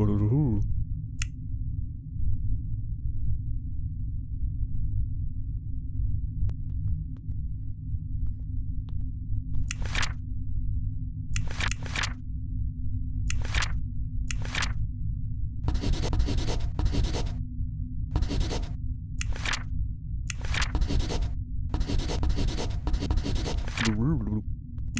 Boo-doo-hoo.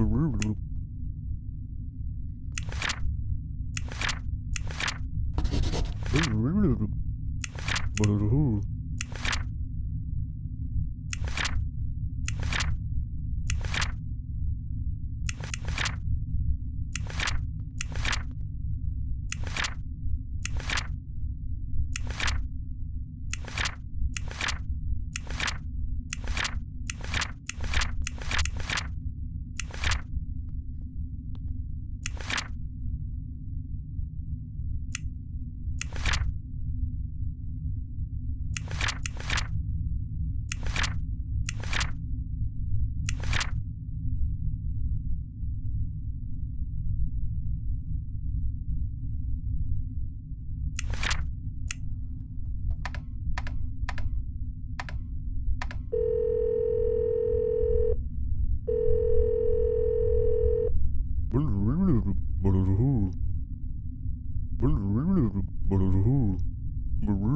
Ooh.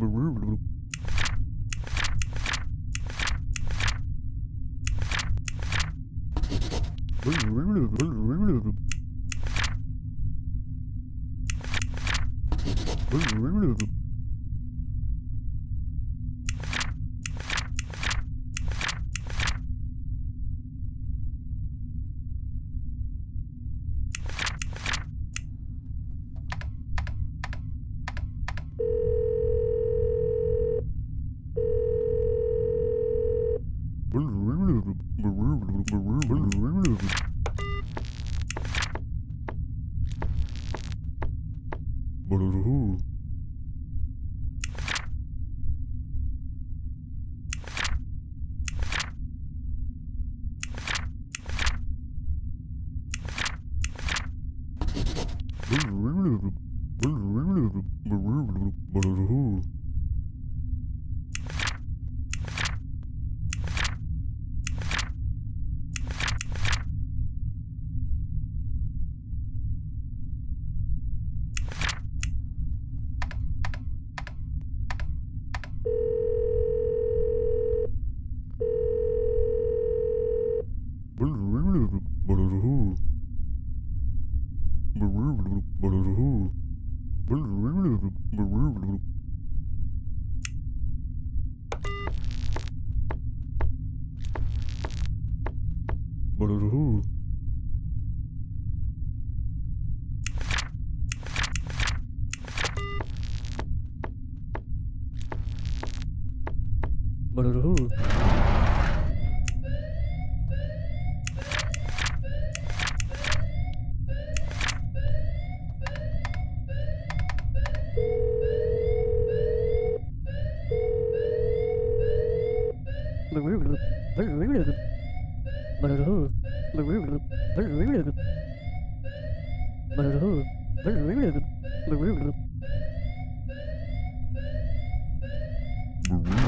Ooh, ooh, ooh. Boo-hoo. Mm-hmm.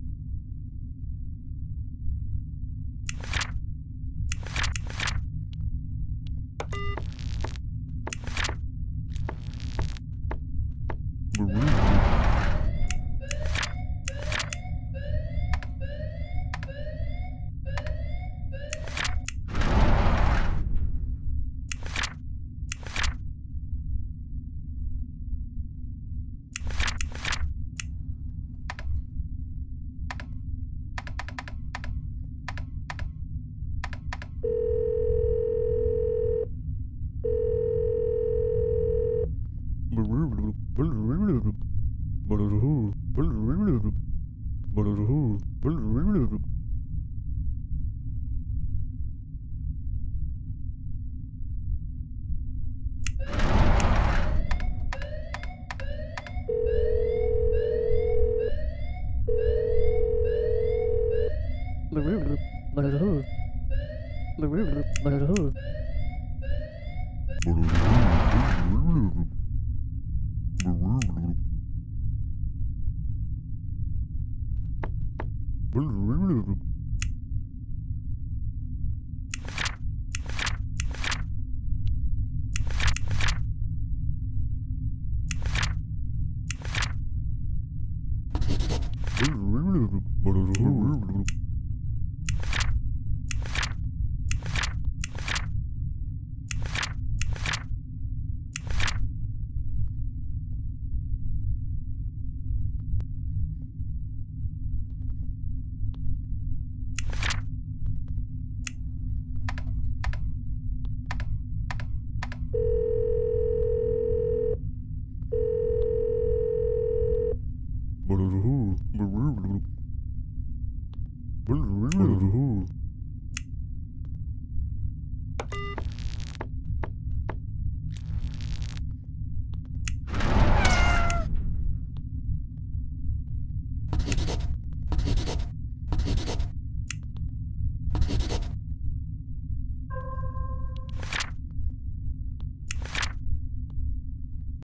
Brrrr.